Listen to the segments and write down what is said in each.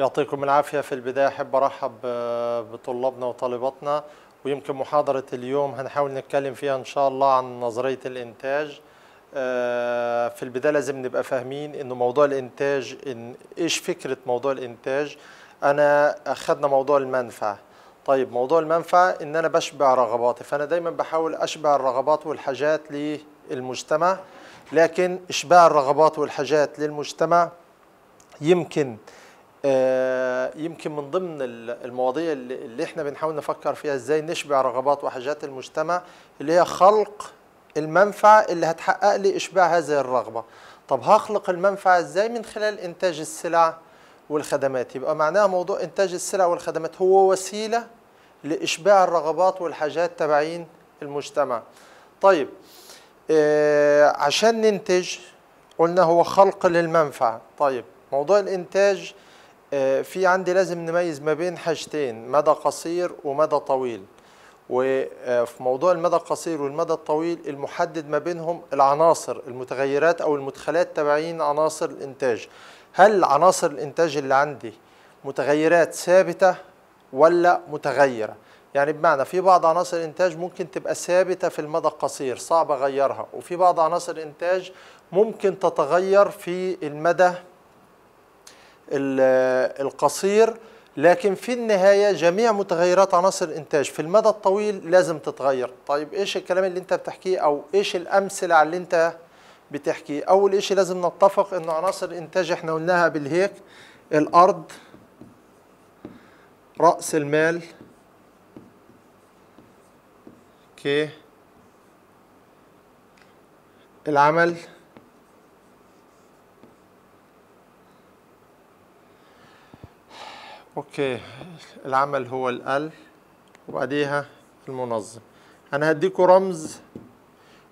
يعطيكم العافية في البداية. أحب أرحب بطلابنا وطالباتنا ويمكن محاضرة اليوم هنحاول نتكلم فيها إن شاء الله عن نظرية الإنتاج. في البداية لازم نبقى فاهمين إنه موضوع الإنتاج إن إيش فكرة موضوع الإنتاج؟ أنا أخذنا موضوع المنفعة. طيب موضوع المنفعة إن أنا بشبع رغباتي فأنا دايما بحاول أشبع الرغبات والحاجات للمجتمع لكن إشباع الرغبات والحاجات للمجتمع يمكن آه يمكن من ضمن المواضيع اللي إحنا بنحاول نفكر فيها إزاي نشبع رغبات وحاجات المجتمع اللي هي خلق المنفعة اللي هتحقق لي إشباع هذه الرغبة. طب هخلق المنفعة إزاي من خلال إنتاج السلع والخدمات؟ يبقى معناها موضوع إنتاج السلع والخدمات هو وسيلة لإشباع الرغبات والحاجات تبعين المجتمع. طيب آه عشان ننتج قلنا هو خلق للمنفعة. طيب موضوع الإنتاج آه في عندي لازم نميز ما بين حاجتين مدى قصير ومدى طويل. وفي موضوع المدى القصير والمدى الطويل المحدد ما بينهم العناصر المتغيرات أو المدخلات تبعين عناصر الإنتاج. هل عناصر الإنتاج اللي عندي متغيرات ثابتة ولا متغيرة؟ يعني بمعنى في بعض عناصر الإنتاج ممكن تبقى ثابتة في المدى القصير صعب أغيرها. وفي بعض عناصر الإنتاج ممكن تتغير في المدى القصير لكن في النهاية جميع متغيرات عناصر الإنتاج في المدى الطويل لازم تتغير. طيب إيش الكلام اللي أنت بتحكيه؟ أو إيش الأمثلة على اللي أنت بتحكيه أول إشي لازم نتفق إنه عناصر الإنتاج إحنا قلناها بالهيك الأرض رأس المال okay العمل. okay. العمل هو ال L وبعديها المنظم. أنا هديكم رمز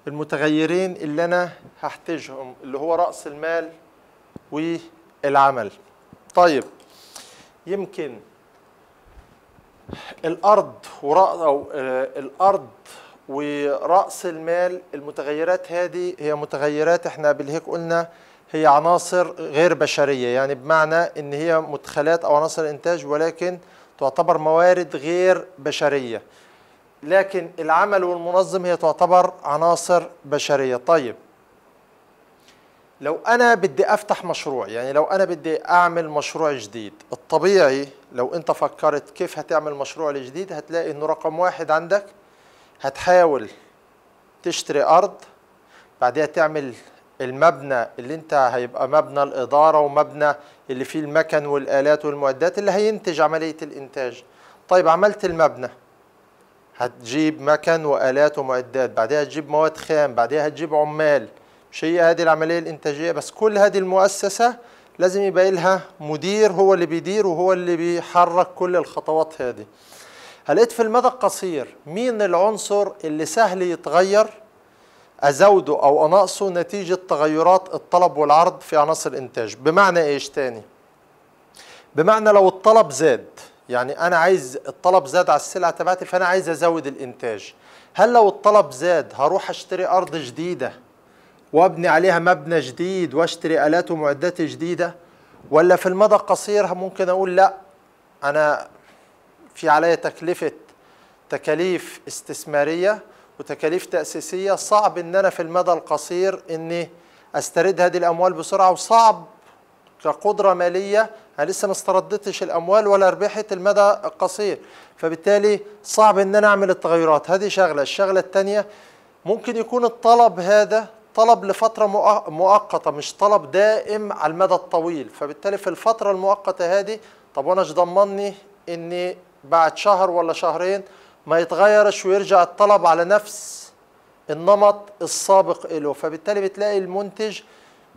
المتغيرين اللي أنا هحتاجهم اللي هو رأس المال والعمل. طيب يمكن الأرض ورأس أو الأرض ورأس المال المتغيرات هذه هي متغيرات إحنا بالهيك قلنا هي عناصر غير بشرية يعني بمعنى إن هي مدخلات أو عناصر انتاج ولكن تعتبر موارد غير بشرية. لكن العمل والمنظم هي تعتبر عناصر بشرية. طيب لو أنا بدي أفتح مشروع يعني لو أنا بدي أعمل مشروع جديد الطبيعي لو أنت فكرت كيف هتعمل مشروع جديد هتلاقي إنه رقم واحد عندك هتحاول تشتري أرض بعدها تعمل المبنى اللي انت هيبقى مبنى الإدارة ومبنى اللي فيه المكن والآلات والمعدات اللي هينتج عملية الإنتاج. طيب عملت المبنى. هتجيب مكن وآلات ومعدات بعدها تجيب مواد خام بعدها هتجيب عمال. مش هي هذه العملية الإنتاجية بس كل هذه المؤسسة لازم يبقى لها مدير هو اللي بيدير وهو اللي بيحرك كل الخطوات هذه. هلقيت في المدى القصير مين العنصر اللي سهل يتغير؟ ازوده أو انقصه نتيجة تغيرات الطلب والعرض في عناصر الإنتاج. بمعنى إيش تاني؟ بمعنى لو الطلب زاد يعني أنا عايز الطلب زاد على السلعة تبعتي فأنا عايز أزود الإنتاج. هل لو الطلب زاد هروح أشتري أرض جديدة وأبني عليها مبنى جديد وأشتري آلات ومعدات جديدة؟ ولا في المدى القصير ممكن أقول لا أنا في عليا تكلفة تكاليف استثمارية وتكاليف تأسيسية صعب إن أنا في المدى القصير إني أسترد هذه الأموال بسرعة وصعب كقدرة مالية أنا لسه ما استردتش الأموال ولا ربحت المدى القصير. فبالتالي صعب إن أنا أعمل التغيرات. هذه شغلة. الشغلة الثانية ممكن يكون الطلب هذا طلب لفترة مؤقتة مش طلب دائم على المدى الطويل. فبالتالي في الفترة المؤقتة هذه طب إيش ضمني إني بعد شهر ولا شهرين ما يتغيرش ويرجع الطلب على نفس النمط السابق له فبالتالي بتلاقي المنتج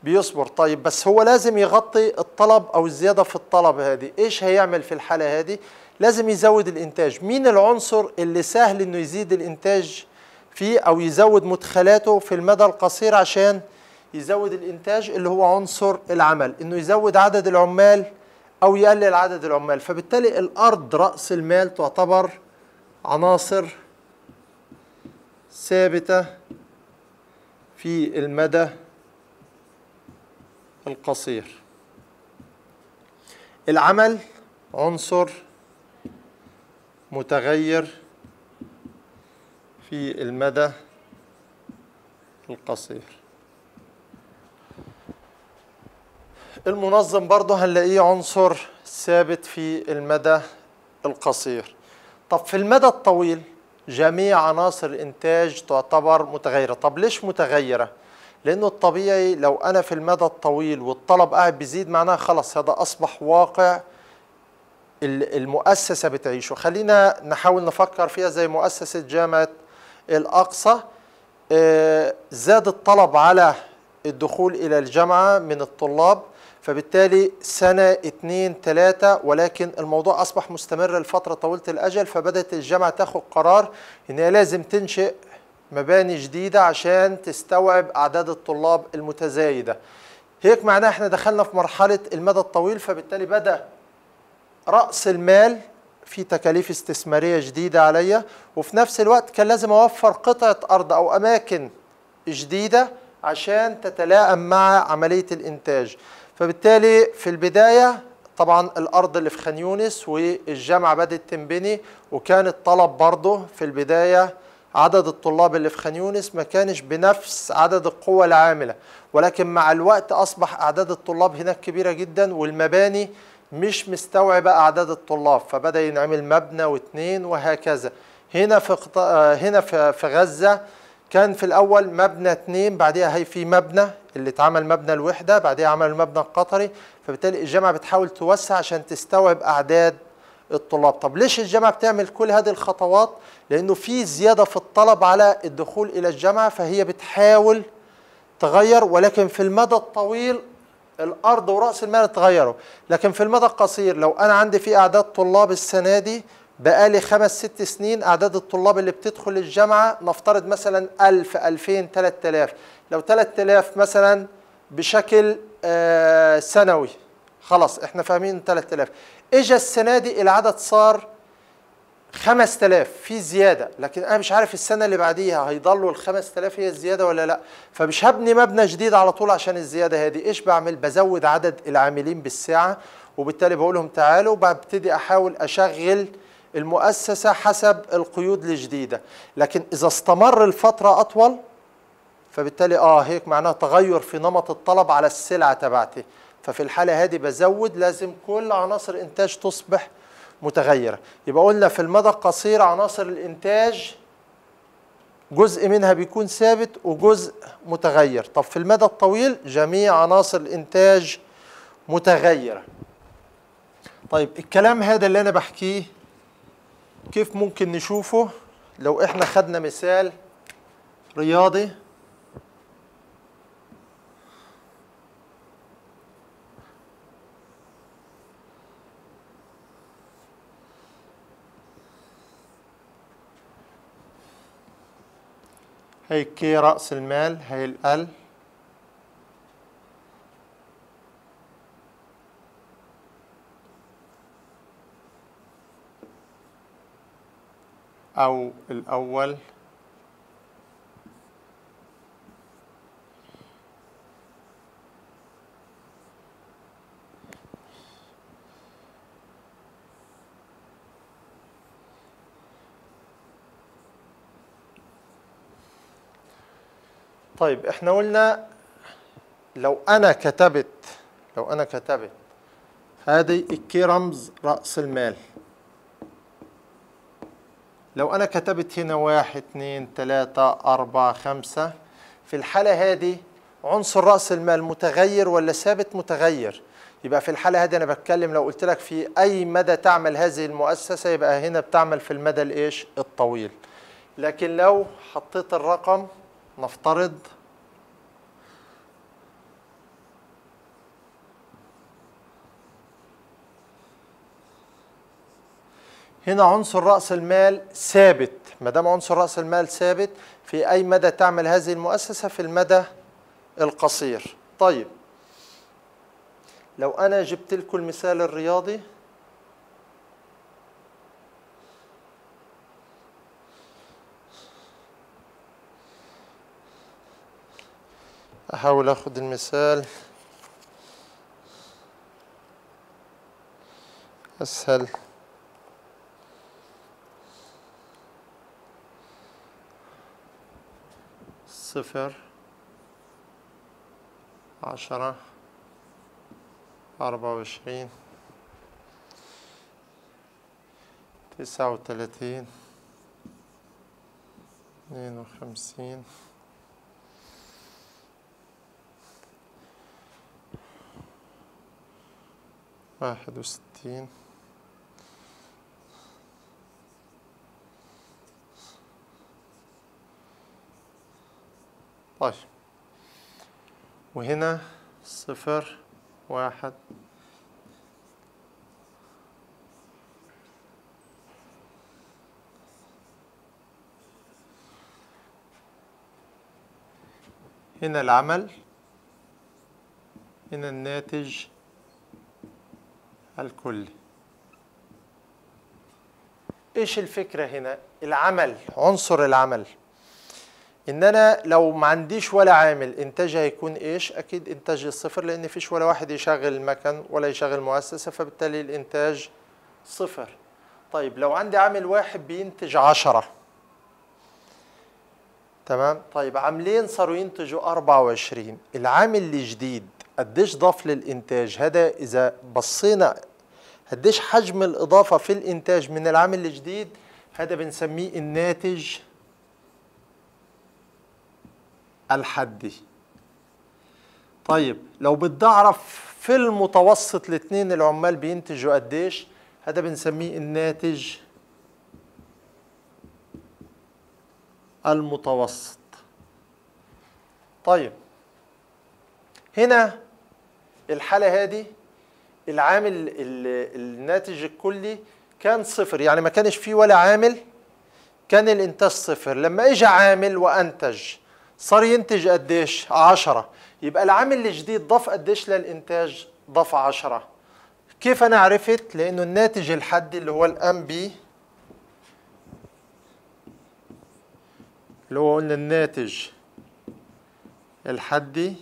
بيصبر. طيب بس هو لازم يغطي الطلب أو الزيادة في الطلب هذه. إيش هيعمل في الحالة هذه؟ لازم يزود الإنتاج. مين العنصر اللي سهل إنه يزيد الإنتاج فيه أو يزود مدخلاته في المدى القصير عشان يزود الإنتاج؟ اللي هو عنصر العمل. إنه يزود عدد العمال أو يقلل عدد العمال. فبالتالي الأرض رأس المال تعتبر عناصر ثابتة في المدى القصير. العمل عنصر متغير في المدى القصير. المنظم برضه هنلاقيه عنصر ثابت في المدى القصير. طب في المدى الطويل جميع عناصر الإنتاج تعتبر متغيرة. طب ليش متغيرة؟ لأنه الطبيعي لو أنا في المدى الطويل والطلب قاعد بيزيد معناها خلاص هذا أصبح واقع المؤسسة بتعيشه. خلينا نحاول نفكر فيها زي مؤسسة جامعة الأقصى. زاد الطلب على الدخول إلى الجامعة من الطلاب فبالتالي سنة اتنين تلاتة ولكن الموضوع أصبح مستمر لفترة طويلة الأجل فبدأت الجامعة تاخد قرار إن هي لازم تنشئ مباني جديدة عشان تستوعب أعداد الطلاب المتزايدة. هيك معناه إحنا دخلنا في مرحلة المدى الطويل فبالتالي بدأ رأس المال في تكاليف استثمارية جديدة عليا وفي نفس الوقت كان لازم أوفر قطعة أرض أو أماكن جديدة عشان تتلائم مع عملية الإنتاج. فبالتالي في البداية طبعا الأرض اللي في خان يونس والجامعة بدأت تنبني وكان الطلب برضه في البداية عدد الطلاب اللي في خان يونس ما كانش بنفس عدد القوى العاملة. ولكن مع الوقت أصبح أعداد الطلاب هناك كبيرة جدا والمباني مش مستوعبة أعداد الطلاب. فبدأ ينعمل مبنى واثنين وهكذا. هنا في قطاع هنا في في غزة كان في الأول مبنى اثنين بعدها هي في مبنى اللي اتعمل مبنى الوحدة بعدها عمل المبنى القطري فبالتالي الجامعة بتحاول توسع عشان تستوعب أعداد الطلاب. طب ليش الجامعة بتعمل كل هذه الخطوات؟ لأنه في زيادة في الطلب على الدخول إلى الجامعة فهي بتحاول تغير ولكن في المدى الطويل الأرض ورأس المال اتغيروا. لكن في المدى القصير لو أنا عندي في أعداد طلاب السنة دي بقالي خمس ست سنين أعداد الطلاب اللي بتدخل الجامعة نفترض مثلا 1000 2000 3000 لو 3000 مثلا بشكل آه سنوي خلاص إحنا فاهمين 3000 اجى السنة دي العدد صار 5000 في زيادة. لكن أنا مش عارف السنة اللي بعديها هيضلوا ال 5000 هي الزيادة ولا لأ. فمش هبني مبنى جديد على طول عشان الزيادة هذه. إيش بعمل؟ بزود عدد العاملين بالساعة وبالتالي بقول لهم تعالوا وببتدي أحاول أشغل المؤسسة حسب القيود الجديدة. لكن إذا استمر الفترة أطول فبالتالي آه هيك معناه تغير في نمط الطلب على السلعه تبعتي. ففي الحالة هذه بزود لازم كل عناصر انتاج تصبح متغيرة. يبقى قلنا في المدى القصير عناصر الإنتاج جزء منها بيكون ثابت وجزء متغير. طب في المدى الطويل جميع عناصر الإنتاج متغيرة. طيب الكلام هذا اللي أنا بحكيه كيف ممكن نشوفه لو إحنا خدنا مثال رياضي؟ هي كي رأس المال هي ال أو الأول. طيب إحنا قلنا لو أنا كتبت لو أنا كتبت هذه الكي رمز رأس المال. لو أنا كتبت هنا واحد اثنين ثلاثة أربعة خمسة في الحالة هذه عنصر رأس المال متغير ولا ثابت متغير؟ يبقى في الحالة هذه أنا بتكلم لو قلت لك في أي مدى تعمل هذه المؤسسة يبقى هنا بتعمل في المدى الإيش؟ الطويل. لكن لو حطيت الرقم نفترض هنا عنصر رأس المال ثابت. ما دام عنصر رأس المال ثابت في أي مدى تعمل هذه المؤسسة؟ في المدى القصير. طيب. لو أنا جبت لكم المثال الرياضي أحاول أخذ المثال. أسهل. صفر عشرة أربعة وعشرين تسعة وثلاثين اثنين وخمسين. واحد وستين. طيب. وهنا صفر واحد. هنا العمل هنا الناتج الكلي. إيش الفكرة هنا؟ العمل عنصر العمل. إن أنا لو ما عنديش ولا عامل إنتاجي هيكون إيش؟ أكيد إنتاجي الصفر لأن فيش ولا واحد يشغل المكن ولا يشغل مؤسسة فبالتالي الإنتاج صفر. طيب لو عندي عامل واحد بينتج عشرة. تمام؟ طيب عاملين صاروا ينتجوا 24 العامل الجديد قديش ضاف للإنتاج؟ هذا إذا بصينا قديش حجم الإضافة في الإنتاج من العامل الجديد؟ هذا بنسميه الناتج الحدي. طيب لو بدي أعرف في المتوسط الاثنين العمال بينتجوا قديش هذا بنسميه الناتج المتوسط. طيب هنا الحالة هذه العامل ال- الناتج الكلي كان صفر يعني ما كانش فيه ولا عامل كان الإنتاج صفر. لما اجى عامل وأنتج صار ينتج قديش؟ عشرة. يبقى العامل الجديد ضاف قديش للإنتاج؟ ضاف عشرة. كيف أنا عرفت؟ لأنه الناتج الحدي اللي هو الأم بي اللي هو قلنا الناتج الحدي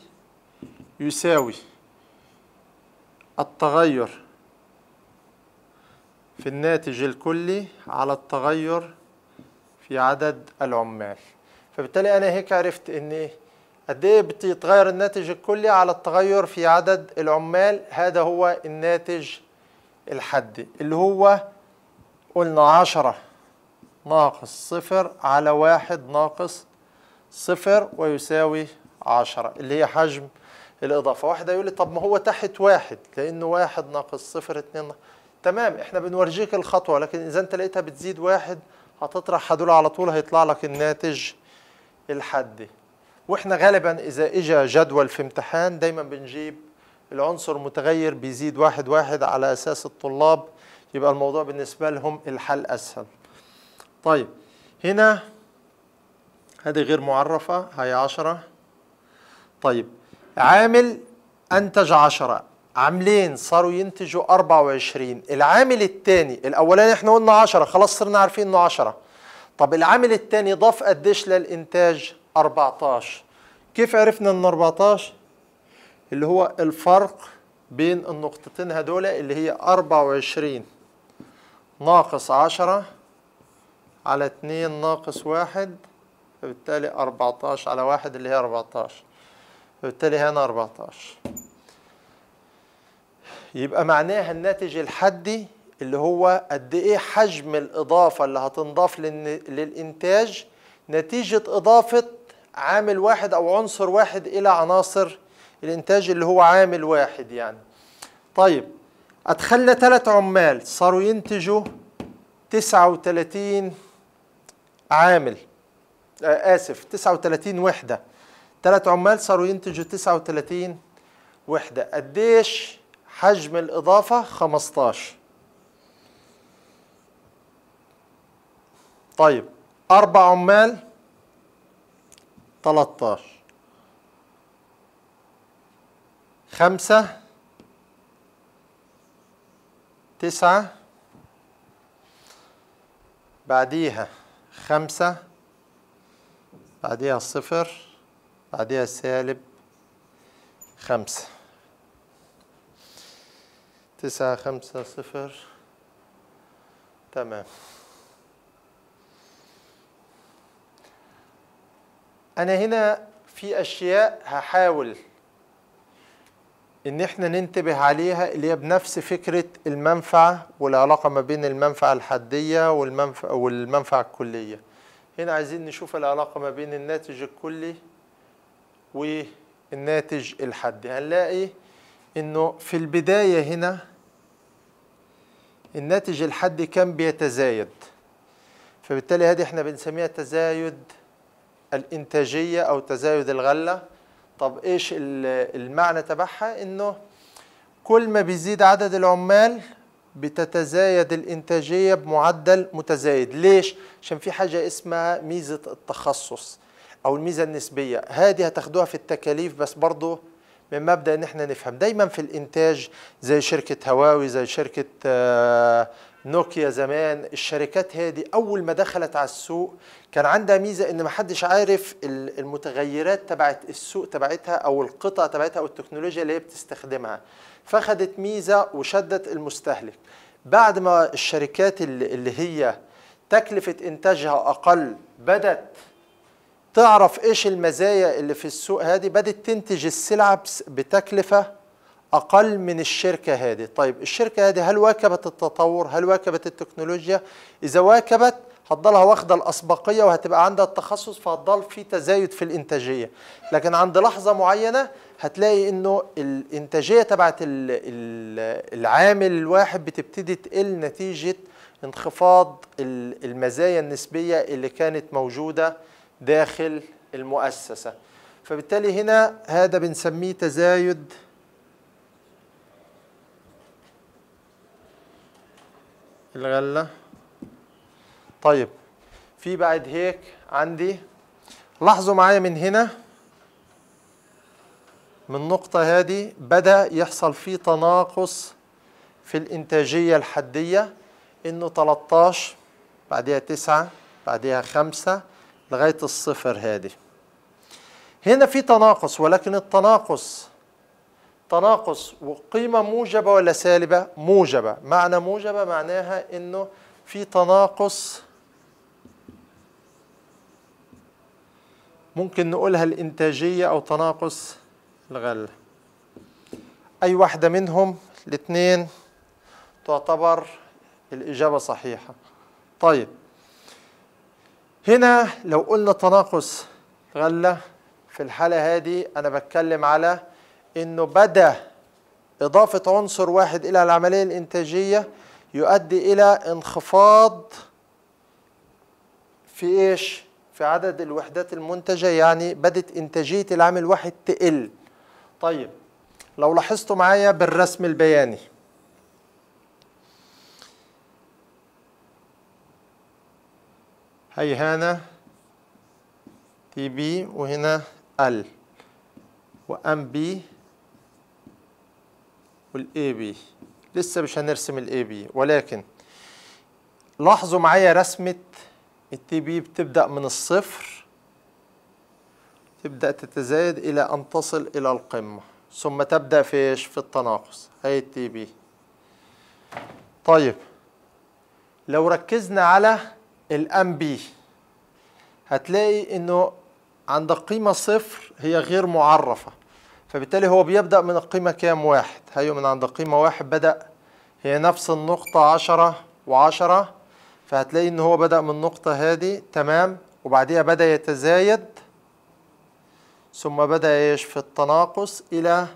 يساوي التغير في الناتج الكلي على التغير في عدد العمال. فبالتالي أنا هيك عرفت ان قد إيه بيتغير الناتج الكلي على التغير في عدد العمال هذا هو الناتج الحدي اللي هو قلنا عشرة ناقص صفر على واحد ناقص صفر ويساوي عشرة اللي هي حجم الإضافة واحد هيقول لي طب ما هو تحت واحد لأنه واحد ناقص صفر اتنين. تمام إحنا بنورجيك الخطوة لكن إذا أنت لقيتها بتزيد واحد هتطرح هدول على طول هيطلع لك الناتج الحدي وإحنا غالبا إذا إجا جدول في امتحان دايما بنجيب العنصر متغير بيزيد واحد واحد على أساس الطلاب يبقى الموضوع بالنسبة لهم الحل أسهل. طيب هنا هذه غير معرفة هي عشرة. طيب عامل أنتج عشرة. عاملين صاروا ينتجوا 24 العامل الثاني الأولاني إحنا قلنا 10 خلاص صرنا عارفين إنه 10 طب العامل الثاني ضاف قديش للإنتاج؟ 14 كيف عرفنا إنه 14 اللي هو الفرق بين النقطتين هدول اللي هي 24 ناقص 10 على 2 ناقص 1 فبالتالي 14 على 1 اللي هي 14 فبالتالي هنا 14 يبقى معناها الناتج الحدي اللي هو قد إيه حجم الإضافة اللي هتنضاف للإنتاج نتيجة إضافة عامل واحد أو عنصر واحد إلى عناصر الإنتاج اللي هو عامل واحد يعني. طيب أدخلنا ثلاث عمال صاروا ينتجوا 39 عامل. آه آسف 39 وحدة. ثلاث عمال صاروا ينتجوا 39 وحدة. قديش حجم الإضافة؟ 15 طيب أربع عمال 13 خمسة تسعة. بعديها خمسة بعديها صفر بعديها سالب خمسة. تسعة خمسة صفر. تمام. أنا هنا في أشياء هحاول إن إحنا ننتبه عليها اللي هي بنفس فكرة المنفعة والعلاقة ما بين المنفعة الحدية والمنفعة, والمنفعة الكلية. هنا عايزين نشوف العلاقة ما بين الناتج الكلي والناتج الحدي. هنلاقي إنه في البداية هنا الناتج الحدي كان بيتزايد فبالتالي هذه إحنا بنسميها تزايد الإنتاجية أو تزايد الغلة. طب إيش المعنى تبعها؟ إنه كل ما بيزيد عدد العمال بتتزايد الإنتاجية بمعدل متزايد. ليش؟ عشان في حاجة اسمها ميزة التخصص أو الميزة النسبية. هذه هتاخدوها في التكاليف بس برضه من مبدأ إن إحنا نفهم. دايما في الإنتاج زي شركة هواوي زي شركة نوكيا زمان الشركات هذه أول ما دخلت على السوق كان عندها ميزة إن ما حدش عارف المتغيرات تبعت السوق تبعتها أو القطع تبعتها أو التكنولوجيا اللي هي بتستخدمها. فاخدت ميزة وشدت المستهلك. بعد ما الشركات اللي هي تكلفة إنتاجها أقل بدت تعرف إيش المزايا اللي في السوق هذه بدت تنتج السلعة بتكلفة أقل من الشركة هذه. طيب الشركة هذه هل واكبت التطور؟ هل واكبت التكنولوجيا؟ إذا واكبت هتضلها واخدة الأسبقية وهتبقى عندها التخصص فهتضل في تزايد في الإنتاجية. لكن عند لحظة معينة هتلاقي إنه الإنتاجية تبعت العامل الواحد بتبتدي تقل نتيجة انخفاض المزايا النسبية اللي كانت موجودة داخل المؤسسة. فبالتالي هنا هذا بنسميه تزايد. الغلة. طيب في بعد هيك عندي لاحظوا معايا من هنا من النقطة هذه بدأ يحصل في تناقص في الإنتاجية الحدية إنه 13 بعدها 9 بعدها 5 لغاية الصفر هذه هنا في تناقص ولكن التناقص تناقص وقيمة موجبة ولا سالبة؟ موجبة، معنى موجبة معناها إنه في تناقص ممكن نقولها الإنتاجية أو تناقص الغلة. أي واحدة منهم الاثنين تعتبر الإجابة صحيحة. طيب هنا لو قلنا تناقص غلة في الحالة هذه أنا بتكلم على إنه بدأ إضافة عنصر واحد إلى العملية الإنتاجية يؤدي إلى انخفاض في إيش في عدد الوحدات المنتجة يعني بدت إنتاجية العامل واحد تقل. طيب لو لاحظتوا معايا بالرسم البياني. هي هنا TP وهنا ال و MP وال AP لسه مش هنرسم ال AP ولكن لاحظوا معايا رسمة ال TP بتبدأ من الصفر تبدأ تتزايد إلى أن تصل إلى القمة. ثم تبدأ في إيش؟ في التناقص. هي ال TP. طيب. لو ركزنا على ال MP هتلاقي إنه عند قيمة صفر هي غير معرفة. فبالتالي هو بيبدأ من القيمة كام؟ واحد. هيو من عند قيمة واحد بدأ هي نفس النقطة عشرة وعشرة فهتلاقي إن هو بدأ من النقطة هذه تمام. وبعديها بدأ يتزايد ثم بدأ إيش؟ في التناقص إلى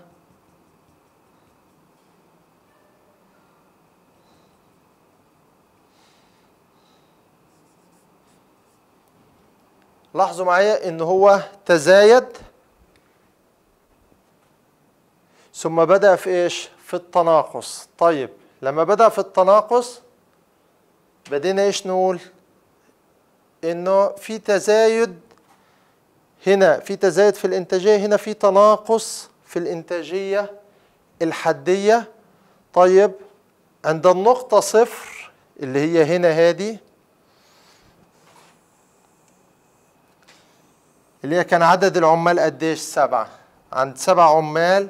لاحظوا معايا إن هو تزايد ثم بدأ في إيش؟ في التناقص. طيب لما بدأ في التناقص بدينا إيش نقول؟ إنه في تزايد هنا في تزايد في الإنتاجية هنا في تناقص في الإنتاجية الحدية. طيب عند النقطة صفر اللي هي هنا هذه اللي هي كان عدد العمال قد إيش سبعة. عند سبع عمال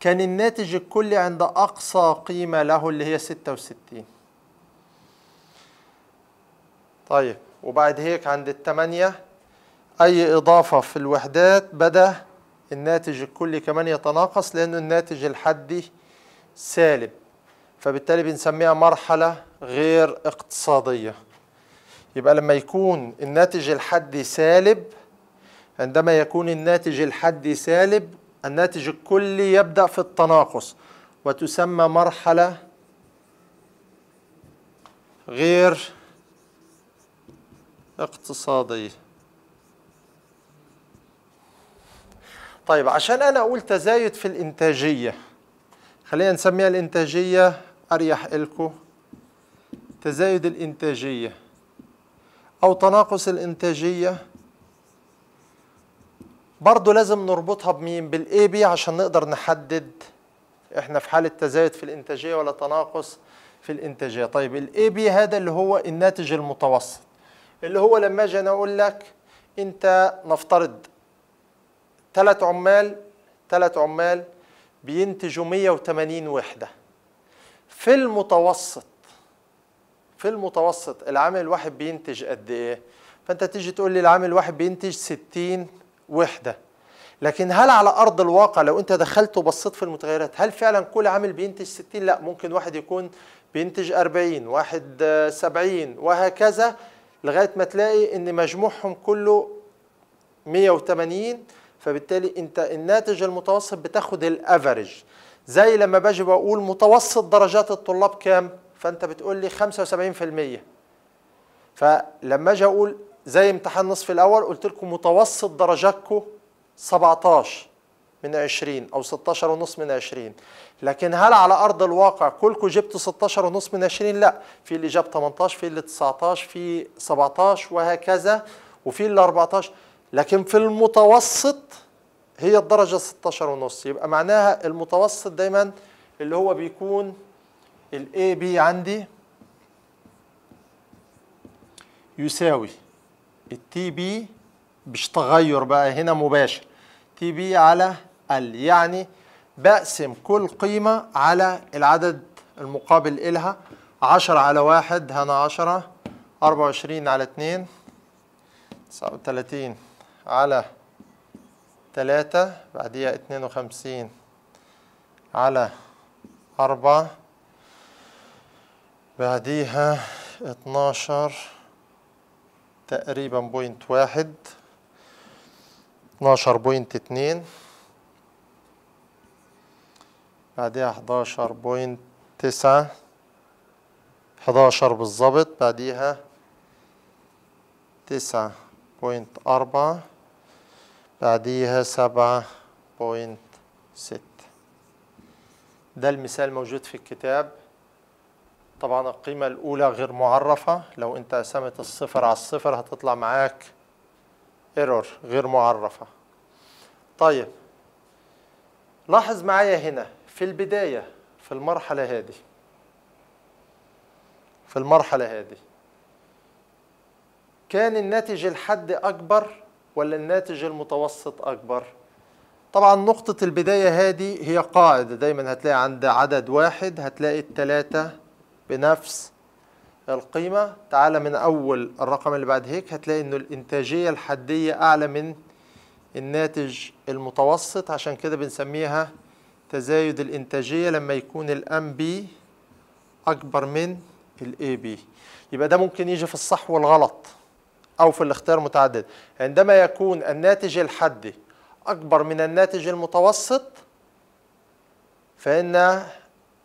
كان الناتج الكلي عند أقصى قيمة له اللي هي ستة وستين. طيب وبعد هيك عند التمانية أي إضافة في الوحدات بدأ الناتج الكلي كمان يتناقص لأنه الناتج الحدي سالب فبالتالي بنسميها مرحلة غير اقتصادية. يبقى لما يكون الناتج الحدي سالب عندما يكون الناتج الحدي سالب الناتج الكلي يبدأ في التناقص وتسمى مرحلة غير اقتصادية طيب عشان أنا أقول تزايد في الإنتاجية خلينا نسميها الإنتاجية. أريح إلكم تزايد الإنتاجية أو تناقص الإنتاجية. برضه لازم نربطها بمين؟ بال AP عشان نقدر نحدد إحنا في حالة تزايد في الإنتاجية ولا تناقص في الإنتاجية. طيب ال AP هذا اللي هو الناتج المتوسط. اللي هو لما أجي أنا أقول لك أنت نفترض ثلاث عمال ثلاث عمال بينتجوا 180 وحدة. في المتوسط في المتوسط العامل الواحد بينتج قد إيه؟ فأنت تيجي تقول لي العامل الواحد بينتج 60 وحدة. لكن هل على أرض الواقع لو أنت دخلت وبصيت في المتغيرات هل فعلا كل عامل بينتج 60 لا ممكن واحد يكون بينتج 40 واحد 70 وهكذا. لغاية ما تلاقي إن مجموعهم كله 180 فبالتالي أنت الناتج المتوسط بتاخد الأفريج. زي لما باجي بقول متوسط درجات الطلاب كام؟ فأنت بتقول لي 75% فلما أجي أقول زي امتحان نصف الأول قلت لكم متوسط درجاتكم 17 من 20 أو 16 ونص من 20 لكن هل على أرض الواقع كلكم جبتوا 16 ونص من 20 لا. في اللي جاب 18 في اللي 19 في 17 وهكذا وفي اللي 14 لكن في المتوسط هي الدرجة 16 ونص. يبقى معناها المتوسط دايما اللي هو بيكون ال AP عندي يساوي ال TP مش تغير بقى هنا مباشر. TP على L يعني بقسم كل قيمة على العدد المقابل إلها 10 على واحد هنا 10 24 على 2 39 على 3 بعديها 52 على 4 بعديها 12 تقريبا point واحد 12 point اتنين. بعديها 11 point تسعة 11 بالظبط بعديها تسعة point أربعة بعديها سبعة point ست ده المثال موجود في الكتاب. طبعا القيمة الأولى غير معرفة. لو أنت قسمت الصفر على الصفر هتطلع معاك error غير معرفة. طيب لاحظ معايا هنا. في البداية في المرحلة هذه. في المرحلة هذه. كان الناتج الحد أكبر ولا الناتج المتوسط أكبر؟ طبعا نقطة البداية هذه هي قاعدة. دايما هتلاقي عند عدد واحد هتلاقي التلاتة بنفس القيمة. تعالى من أول الرقم اللي بعد هيك هتلاقي إنه الإنتاجية الحدية أعلى من الناتج المتوسط. عشان كده بنسميها تزايد الإنتاجية لما يكون الأم بي أكبر من الأي بي يبقى ده ممكن يجي في الصح والغلط أو في الاختيار متعدد. عندما يكون الناتج الحدي أكبر من الناتج المتوسط فإن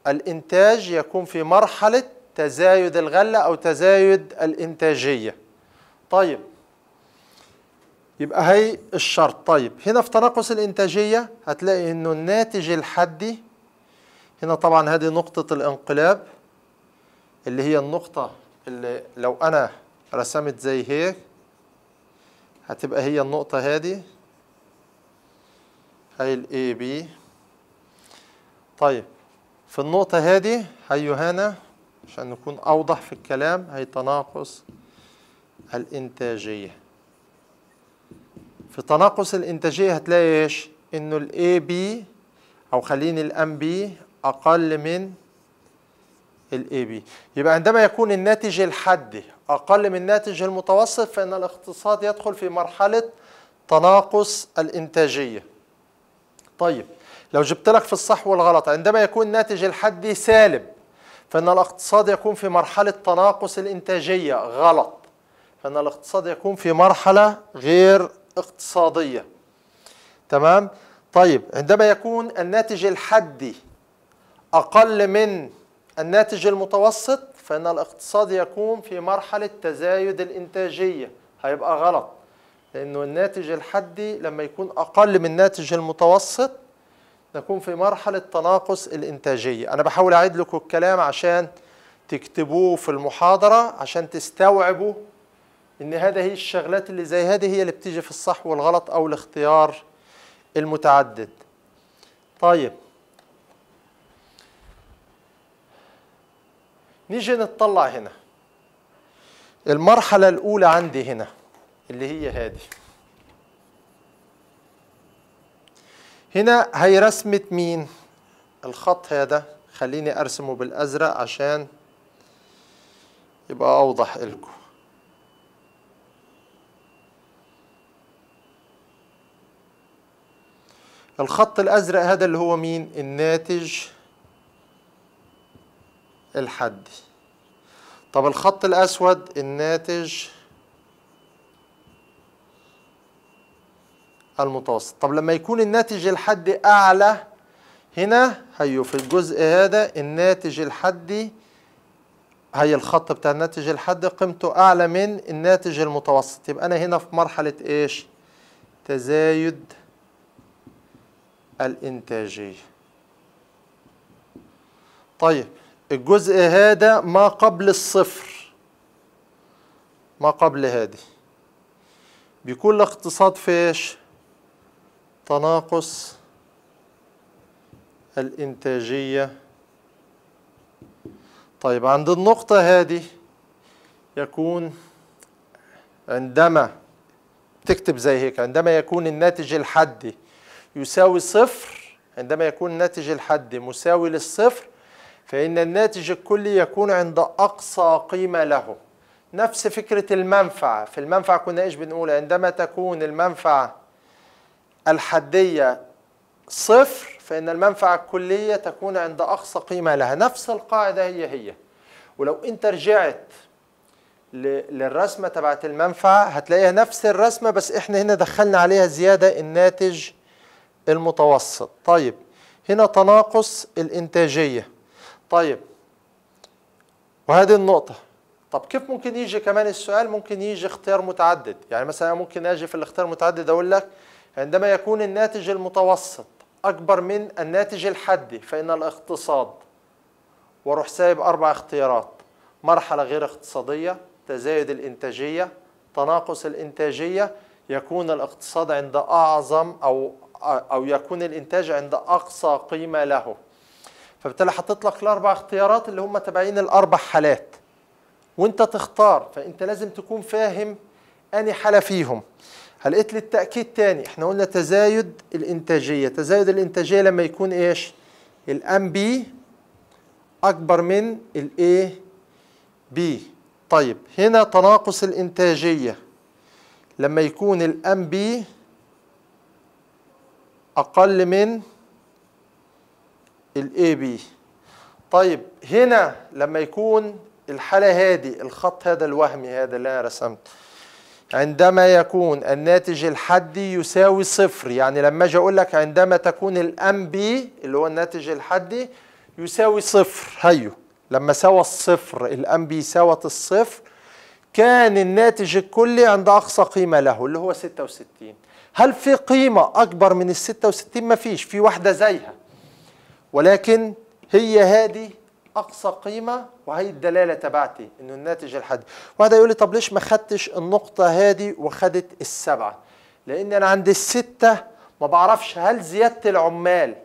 الإنتاج يكون في مرحلة تزايد الغلة أو تزايد الإنتاجية. طيب يبقى هي الشرط. طيب هنا في تناقص الإنتاجية هتلاقي إنه الناتج الحدي هنا طبعا هذه نقطة الانقلاب اللي هي النقطة اللي لو أنا رسمت زي هيك هتبقى هي النقطة هذه هاي ال AP طيب في النقطة هذه هي هنا عشان نكون أوضح في الكلام هي تناقص الإنتاجية. في تناقص الإنتاجية هتلاقي إيش؟ إنه ال AB أو خليني ال MB أقل من الاي بي يبقى عندما يكون الناتج الحدي أقل من الناتج المتوسط فإن الاقتصاد يدخل في مرحلة تناقص الإنتاجية طيب لو جبت لك في الصح والغلط عندما يكون الناتج الحدي سالب فإن الاقتصاد يكون في مرحلة تناقص الإنتاجية غلط فإن الاقتصاد يكون في مرحلة غير اقتصادية. تمام؟ طيب عندما يكون الناتج الحدي أقل من الناتج المتوسط فإن الاقتصاد يكون في مرحلة تزايد الإنتاجية. هيبقى غلط لأنه الناتج الحدي لما يكون أقل من الناتج المتوسط نكون في مرحلة تناقص الإنتاجية. أنا بحاول أعيد لكم الكلام عشان تكتبوه في المحاضرة عشان تستوعبوا إن هذه هي الشغلات اللي زي هذه هي اللي بتيجي في الصح والغلط أو الاختيار المتعدد. طيب. نيجي نطلع هنا. المرحلة الأولى عندي هنا اللي هي هذه. هنا هي رسمة مين؟ الخط هذا. خليني أرسمه بالأزرق عشان يبقى أوضح لكم. الخط الأزرق هذا اللي هو مين؟ الناتج الحدي طب الخط الأسود الناتج المتوسط. طب لما يكون الناتج الحدي أعلى هنا هيو في الجزء هذا الناتج الحدي هي الخط بتاع الناتج الحدي قيمته أعلى من الناتج المتوسط. يبقى أنا هنا في مرحلة إيش؟ تزايد الإنتاجية. طيب الجزء هذا ما قبل الصفر. ما قبل هذه. بيكون الاقتصاد في إيش؟ تناقص الإنتاجية. طيب عند النقطة هذه يكون عندما تكتب زي هيك عندما يكون الناتج الحدي يساوي صفر عندما يكون الناتج الحدي مساوي للصفر فإن الناتج الكلي يكون عند أقصى قيمة له. نفس فكرة المنفعة. في المنفعة كنا إيش بنقول؟ عندما تكون المنفعة الحدية صفر فإن المنفعة الكلية تكون عند أقصى قيمة لها. نفس القاعدة هي هي. ولو أنت رجعت للرسمة تبعت المنفعة هتلاقيها نفس الرسمة بس إحنا هنا دخلنا عليها زيادة. الناتج المتوسط. طيب هنا تناقص الإنتاجية. طيب وهذه النقطة. طب كيف ممكن يجي كمان السؤال؟ ممكن يجي اختيار متعدد. يعني مثلا ممكن أجي في الاختيار المتعدد أقول لك عندما يكون الناتج المتوسط أكبر من الناتج الحدي فإن الاقتصاد وأروح سايب أربع اختيارات. مرحلة غير اقتصادية تزايد الإنتاجية تناقص الإنتاجية يكون الاقتصاد عند أعظم أو أو يكون الإنتاج عند أقصى قيمة له. فبالتالي حطيت لك الأربع اختيارات اللي هم تبعين الأربع حالات. وأنت تختار فأنت لازم تكون فاهم اني حالة فيهم. هلقيت للتاكيد تاني. إحنا قلنا تزايد الإنتاجية. تزايد الإنتاجية لما يكون إيش؟ ال MP أكبر من ال AP. طيب هنا تناقص الإنتاجية. لما يكون ال MP أقل من ال AP طيب هنا لما يكون الحالة هذه الخط هذا الوهمي هذا اللي أنا رسمته عندما يكون الناتج الحدي يساوي صفر يعني لما أجي أقول لك عندما تكون ال MP اللي هو الناتج الحدي يساوي صفر. هيو. لما سوى الصفر ال MP ساوت الصفر كان الناتج الكلي عند أقصى قيمة له اللي هو 66 هل في قيمة أكبر من ال 66 ما فيش في واحدة زيها ولكن هي هذه أقصى قيمة وهي الدلالة تبعتي إنه الناتج الحدي وهذا يقول لي طب ليش ما خدتش النقطة هذه وخدت السبعة؟ لأن أنا عند الستة ما بعرفش هل زيادة العمال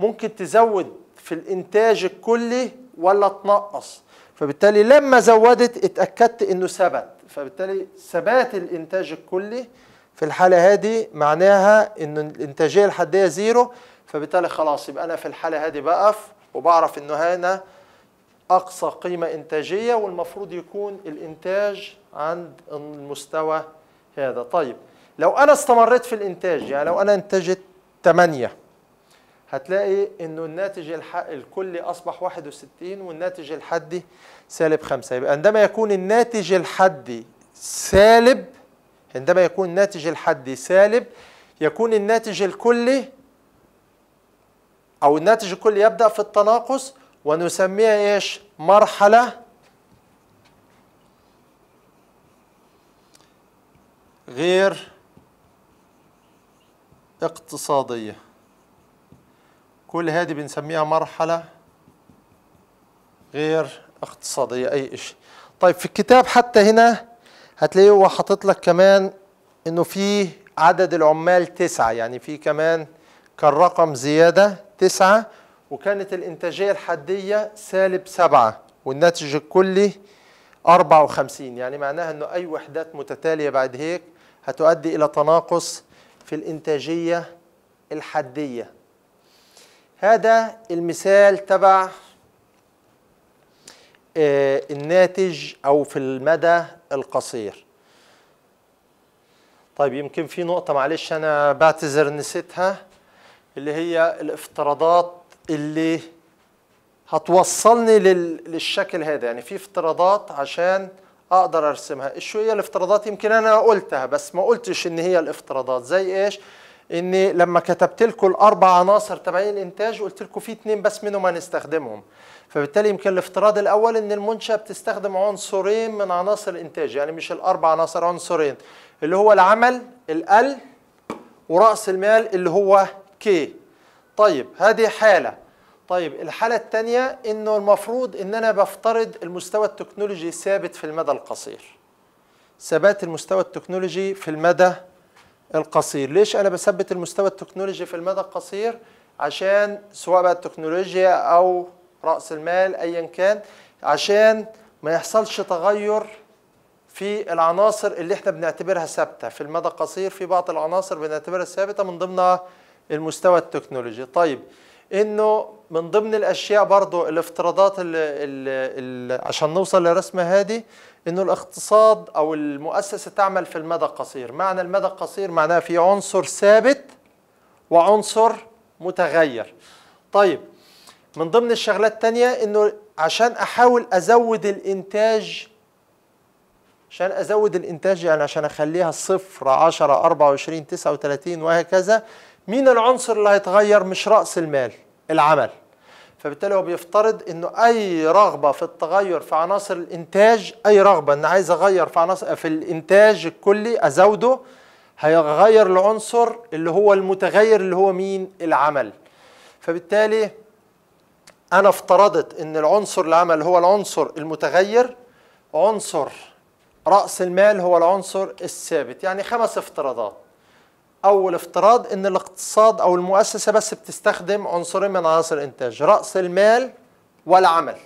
ممكن تزود في الإنتاج الكلي ولا تنقص. فبالتالي لما زودت اتأكدت إنه ثبت. فبالتالي ثبات الإنتاج الكلي في الحالة هذه معناها إن الإنتاجية الحديه زيرو فبالتالي خلاص يبقى أنا في الحالة هذه بقف وبعرف إنه هنا أقصى قيمة إنتاجية والمفروض يكون الإنتاج عند المستوى هذا طيب لو أنا استمريت في الإنتاج يعني لو أنا انتجت 8 هتلاقي انه الناتج. الكلي أصبح 61 والناتج الحدي سالب 5 يبقى عندما يكون الناتج الحدي سالب عندما يكون الناتج الحدي سالب يكون الناتج الكلي أو الناتج الكلي يبدأ في التناقص ونسميها إيش؟ مرحلة غير اقتصادية. كل هذه بنسميها مرحلة غير اقتصادية أي شيء طيب في الكتاب حتى هنا هتلاقيه هو حاطط لك كمان إنه في عدد العمال تسعة يعني في كمان كان رقم زيادة تسعة وكانت الإنتاجية الحدية سالب سبعة والناتج الكلي 54 يعني معناها أنه أي وحدات متتالية بعد هيك هتؤدي إلى تناقص في الإنتاجية الحدية. هذا المثال تبع الناتج أو في المدى القصير. طيب يمكن في نقطة معلش أنا بعتذر نسيتها اللي هي الافتراضات اللي هتوصلني للشكل هذا. يعني في افتراضات عشان أقدر أرسمها. شو هي الافتراضات يمكن أنا قلتها بس ما قلتش إن هي الافتراضات. زي إيش؟ إني لما كتبت لكم الأربع عناصر تبعين الانتاج قلت لكم في اثنين بس منهم هنستخدمهم. فبالتالي يمكن الافتراض الأول إن المنشأة بتستخدم عنصرين من عناصر الإنتاج يعني مش الأربع عناصر عنصرين اللي هو العمل ال ورأس المال اللي هو okay طيب هذه حالة. طيب الحالة الثانية إنه المفروض إن أنا بفترض المستوى التكنولوجي ثابت في المدى القصير. ثبات المستوى التكنولوجي في المدى القصير. ليش أنا بثبت المستوى التكنولوجي في المدى القصير؟ عشان سواء بقى التكنولوجيا أو رأس المال ايا كان عشان ما يحصلش تغير في العناصر اللي إحنا بنعتبرها ثابتة. في المدى القصير في بعض العناصر بنعتبرها ثابتة من ضمنها المستوى التكنولوجي. طيب إنه من ضمن الأشياء برضو الافتراضات اللي, اللي عشان نوصل للرسمه هذه إنه الاقتصاد أو المؤسسة تعمل في المدى القصير. معنى المدى القصير معناه في عنصر ثابت وعنصر متغير. طيب من ضمن الشغلات التانية إنه عشان أحاول أزود الإنتاج عشان أزود الإنتاج يعني عشان أخليها صفر 10 24 39 وهكذا مين العنصر اللي هيتغير؟ مش رأس المال العمل. فبالتالي هو بيفترض إنه أي رغبة في التغير في عناصر الإنتاج أي رغبة ان عايز أغير في عناصر في الإنتاج الكلي أزوده هيغير العنصر اللي هو المتغير اللي هو مين؟ العمل. فبالتالي أنا افترضت إن العنصر العمل هو العنصر المتغير عنصر رأس المال هو العنصر الثابت يعني خمس افتراضات. أول افتراض إن الاقتصاد أو المؤسسة بس بتستخدم عنصرين من عناصر الإنتاج رأس المال والعمل.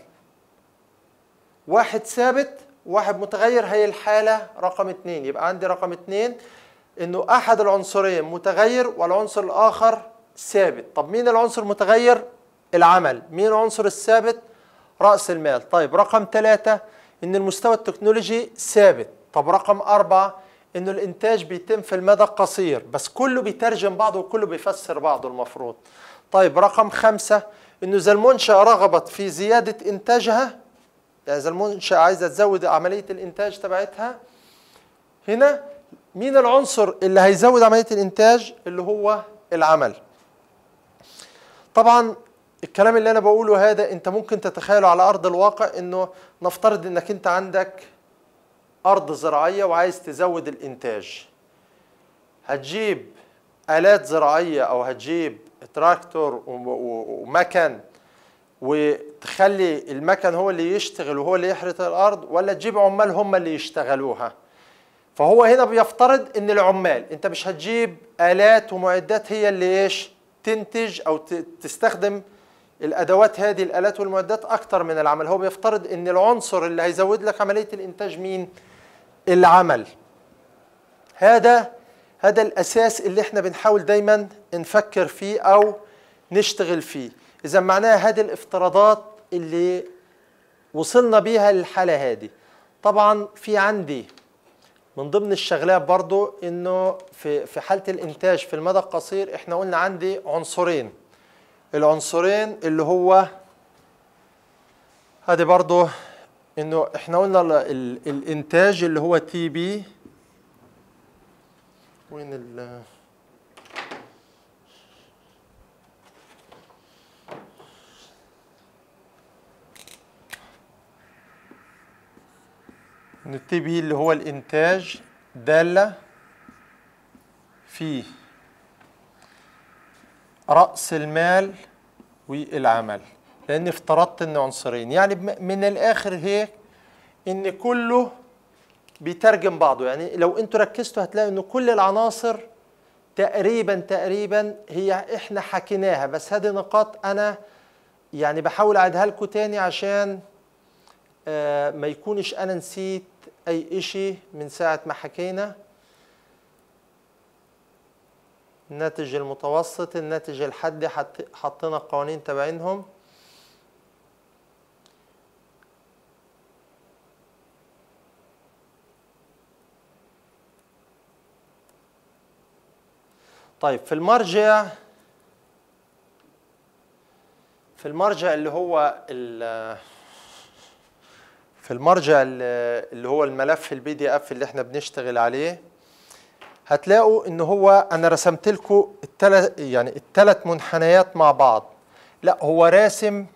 واحد ثابت واحد متغير هي الحالة رقم اثنين. يبقى عندي رقم اثنين إنه أحد العنصرين متغير والعنصر الآخر ثابت. طب مين العنصر المتغير؟ العمل. مين العنصر الثابت؟ رأس المال. طيب رقم ثلاثة إن المستوى التكنولوجي ثابت. طب رقم أربعة إنه الإنتاج بيتم في المدى القصير بس كله بيترجم بعضه وكله بيفسر بعضه المفروض. طيب رقم خمسة إنه إذا المنشأة رغبت في زيادة إنتاجها إذا المنشأة عايزة تزود عملية الإنتاج تبعتها هنا مين العنصر اللي هيزود عملية الإنتاج؟ اللي هو العمل. طبعا الكلام اللي أنا بقوله هذا أنت ممكن تتخيله على أرض الواقع إنه نفترض إنك أنت عندك أرض زراعية وعايز تزود الإنتاج. هتجيب آلات زراعية أو هتجيب تراكتور ومكن وتخلي المكن هو اللي يشتغل وهو اللي يحرث الأرض ولا تجيب عمال هم اللي يشتغلوها؟ فهو هنا بيفترض إن العمال أنت مش هتجيب آلات ومعدات هي اللي إيش تنتج أو تستخدم الأدوات هذه الآلات والمعدات أكتر من العمل. هو بيفترض إن العنصر اللي هيزود لك عملية الإنتاج مين؟ العمل. هذا هذا الأساس اللي إحنا بنحاول دايما نفكر فيه أو نشتغل فيه. إذا معناها هذه الافتراضات اللي وصلنا بيها للحالة هذه. طبعا في عندي من ضمن الشغلات برضو إنه في في حالة الإنتاج في المدى القصير إحنا قلنا عندي عنصرين. العنصرين اللي هو هذه برضو إنه إحنا قلنا ال- ال- الإنتاج اللي هو TP وين ال ان ال TP اللي هو الإنتاج دالة في رأس المال والعمل لأن افترضت ان عنصرين يعني من الآخر هيك إن كله بيترجم بعضه. يعني لو أنتوا ركزتوا هتلاقوا ان كل العناصر تقريبا تقريبا هي إحنا حكيناها. بس هذه نقاط أنا يعني بحاول أعيدها لكم تاني عشان آه، ما يكونش أنا نسيت أي إشي من ساعة ما حكينا. الناتج المتوسط الناتج الحدي حط- حطينا قوانين تبعينهم. طيب في المرجع في المرجع اللي هو في المرجع ال- اللي هو الملف ال PDF اللي إحنا بنشتغل عليه هتلاقوا إن هو أنا رسمت لكم الثلاث يعني الثلاث منحنيات مع بعض. لا هو راسم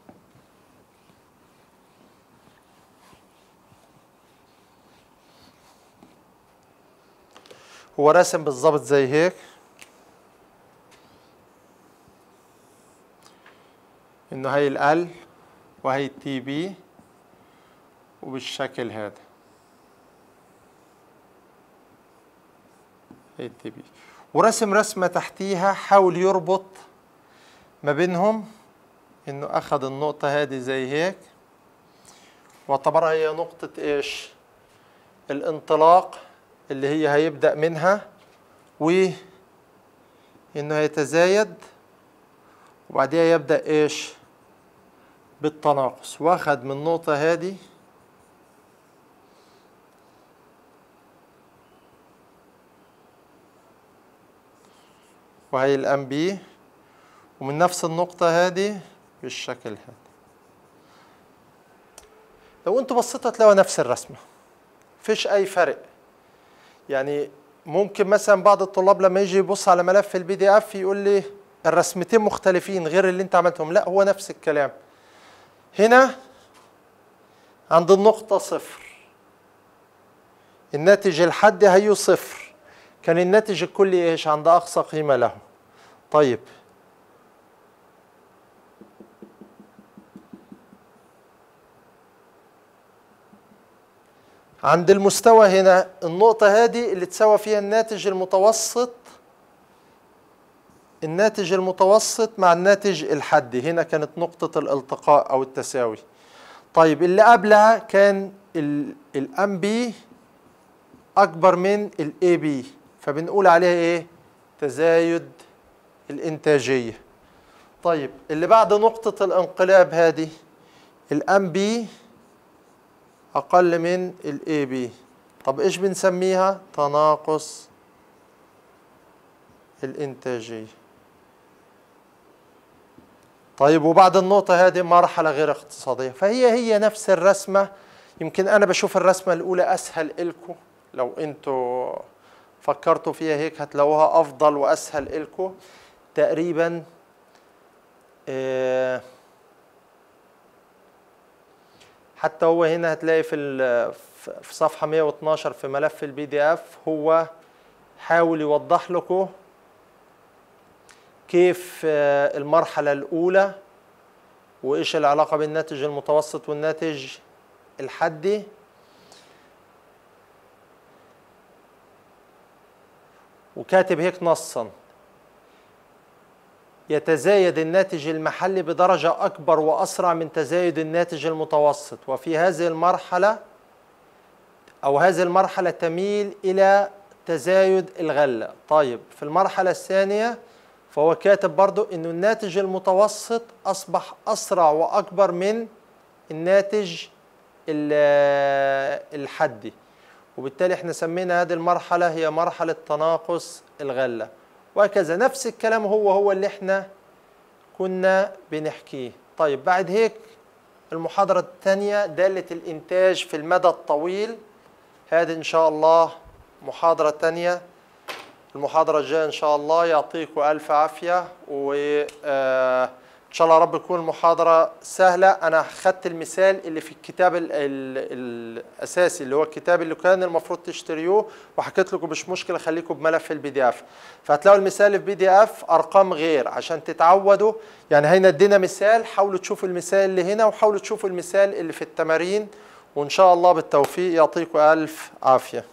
هو راسم بالظبط زي هيك. إنه هي ال وهي التي بي وبالشكل هذا. التي بي ورسم رسمة تحتيها حاول يربط ما بينهم إنه أخذ النقطة هذه زي هيك. واعتبرها هي نقطة إيش؟ الانطلاق اللي هي هيبدأ منها و إنه هيتزايد وبعديها يبدأ إيش؟ بالتناقص. واخد من النقطة هذه وهي الام بي ومن نفس النقطة هذه بالشكل هذا. لو أنتوا بصيتوا هتلاقوا نفس الرسمة. فيش أي فرق. يعني ممكن مثلا بعض الطلاب لما يجي يبص على ملف ال PDF يقول لي الرسمتين مختلفين غير اللي انت عملتهم. لا هو نفس الكلام. هنا عند النقطة صفر. الناتج الحدي هيو صفر. كان الناتج الكلي إيش؟ عند أقصى قيمة له. طيب. عند المستوى هنا النقطة هذه اللي تساوى فيها الناتج المتوسط الناتج المتوسط مع الناتج الحدي. هنا كانت نقطة الالتقاء أو التساوي. طيب اللي قبلها كان ال MP أكبر من ال AP فبنقول عليها إيه؟ تزايد الإنتاجية. طيب اللي بعد نقطة الانقلاب هذه ال MP أقل من ال AP طب إيش بنسميها؟ تناقص الإنتاجية. طيب وبعد النقطة هذه مرحلة غير اقتصادية. فهي هي نفس الرسمة. يمكن أنا بشوف الرسمة الأولى أسهل إلكم لو أنتوا فكرتوا فيها هيك هتلاقوها أفضل وأسهل إلكم تقريبا آه حتى هو هنا هتلاقي في في صفحة 112 في ملف ال PDF هو حاول يوضح لكم كيف المرحلة الأولى وإيش العلاقة بين الناتج المتوسط والناتج الحدي. وكاتب هيك نصا. يتزايد الناتج المحلي بدرجة أكبر وأسرع من تزايد الناتج المتوسط وفي هذه المرحلة أو هذه المرحلة تميل إلى تزايد الغلة طيب في المرحلة الثانية فهو كاتب برضو أنه الناتج المتوسط أصبح أسرع وأكبر من الناتج ال- الحدي. وبالتالي إحنا سمينا هذه المرحلة هي مرحلة تناقص الغلة. وهكذا نفس الكلام هو هو اللي إحنا كنا بنحكيه. طيب بعد هيك المحاضرة الثانية دالة الإنتاج في المدى الطويل. هذه إن شاء الله محاضرة تانية المحاضرة الجاية إن شاء الله يعطيكم ألف عافية وإن شاء الله رب تكون المحاضرة سهلة. أنا أخذت المثال اللي في الكتاب ال ال الأساسي اللي هو الكتاب اللي كان المفروض تشتريوه وحكيت لكم مش مشكلة خليكم بملف ال PDF فهتلاقوا المثال في PDF أرقام غير عشان تتعودوا. يعني هنا ادينا مثال حاولوا تشوفوا المثال اللي هنا وحاولوا تشوفوا المثال اللي في التمارين. وإن شاء الله بالتوفيق يعطيكم ألف عافية.